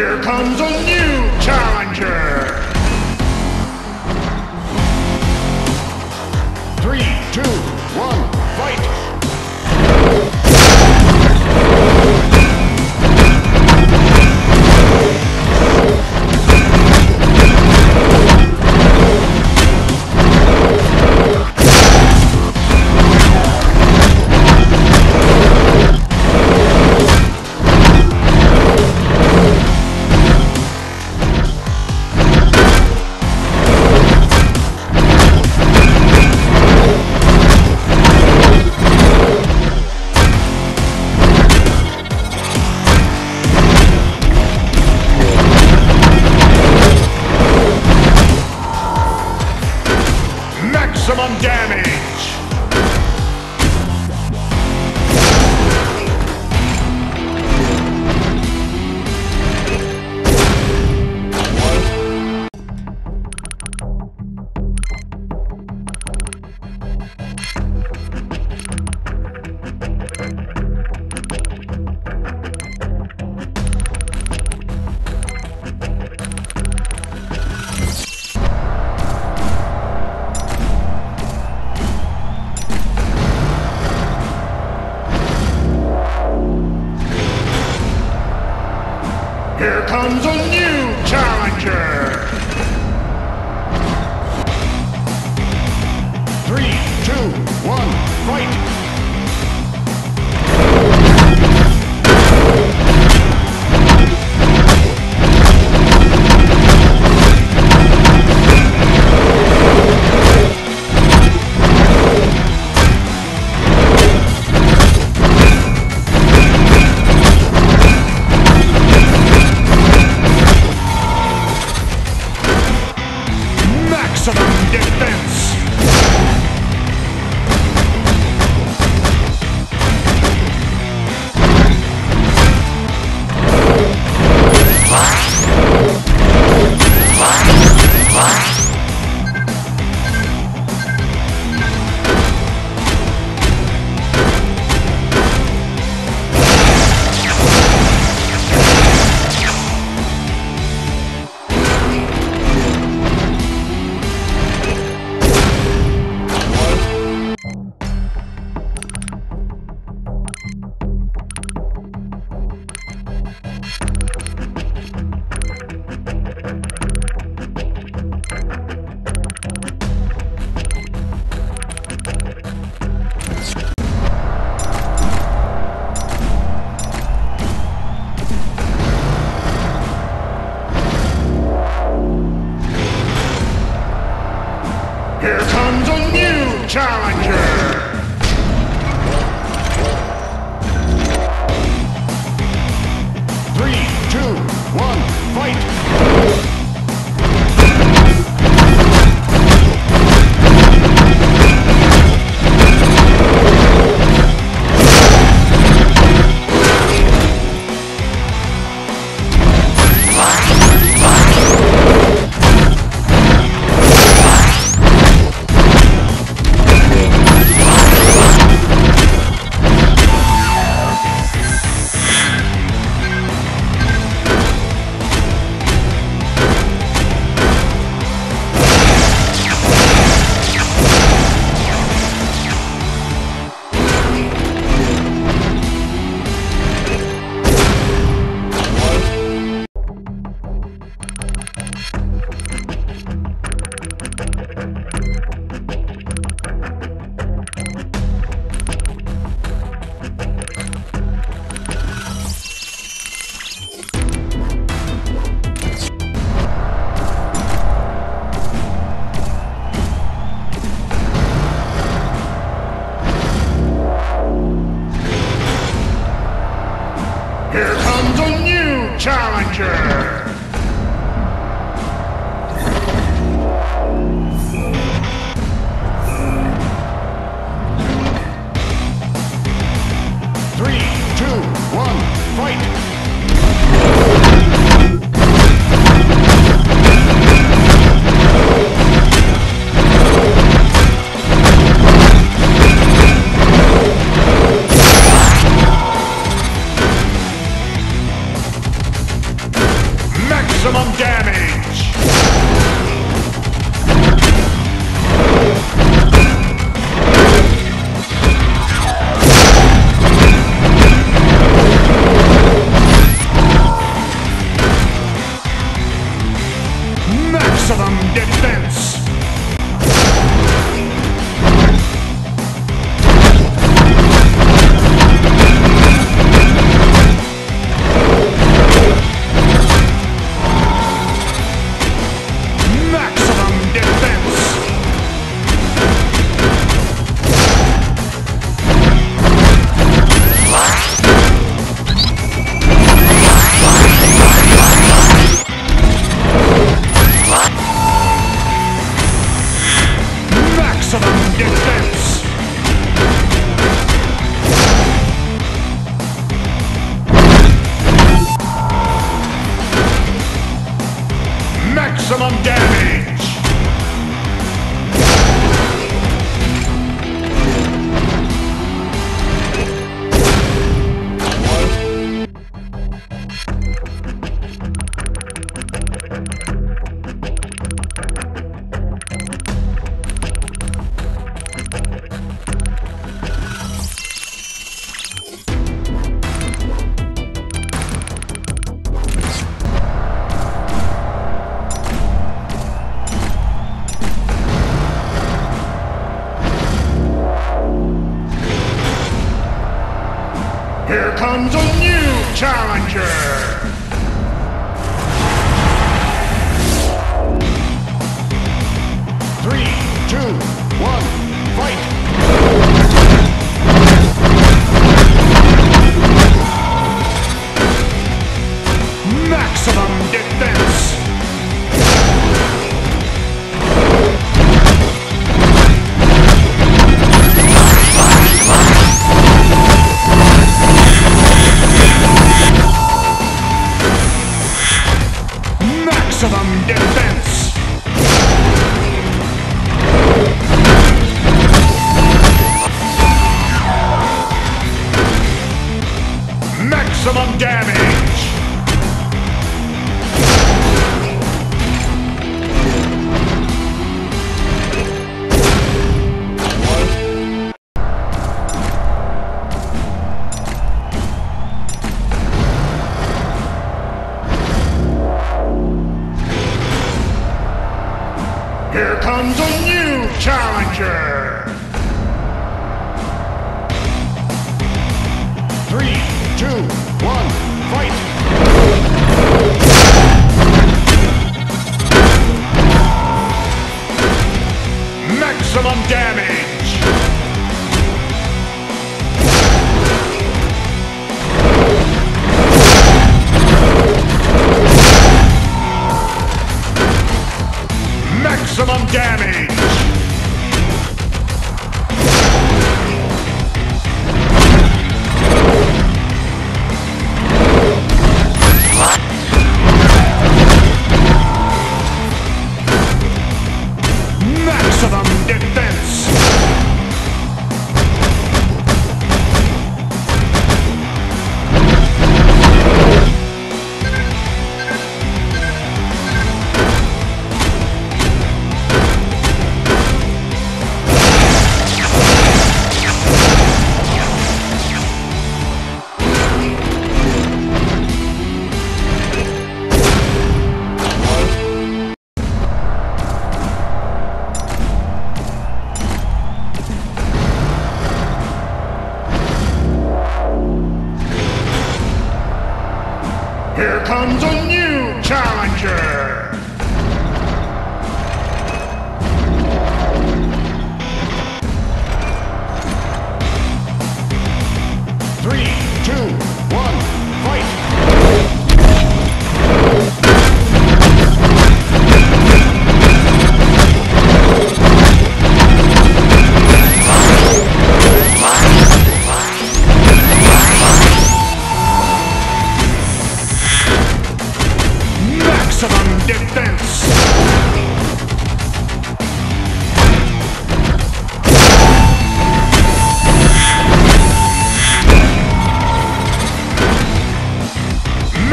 Here comes a new challenger! Three, two, comes a Charlie. Puncher! maximum defense. Two, one, fight! Maximum defense! Maximum defense! Here comes a new challenger! Three, two,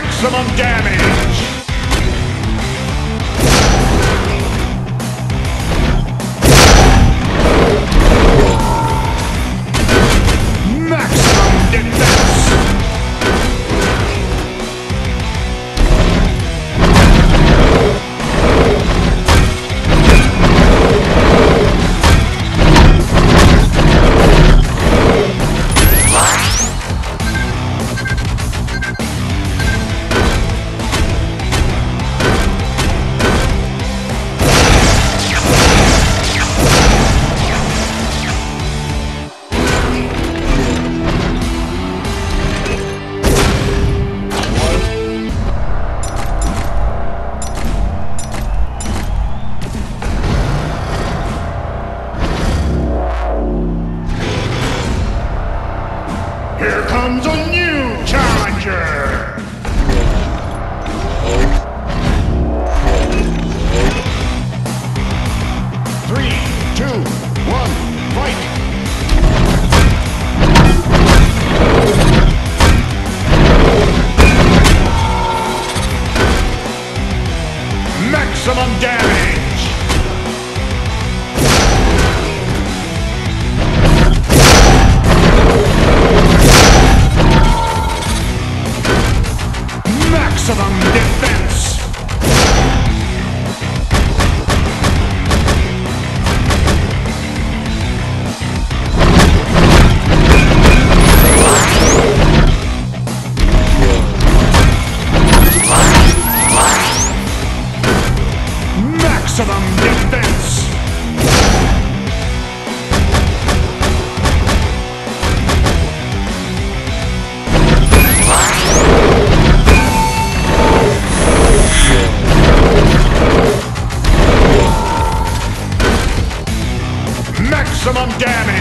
maximum damage. Maximum damage!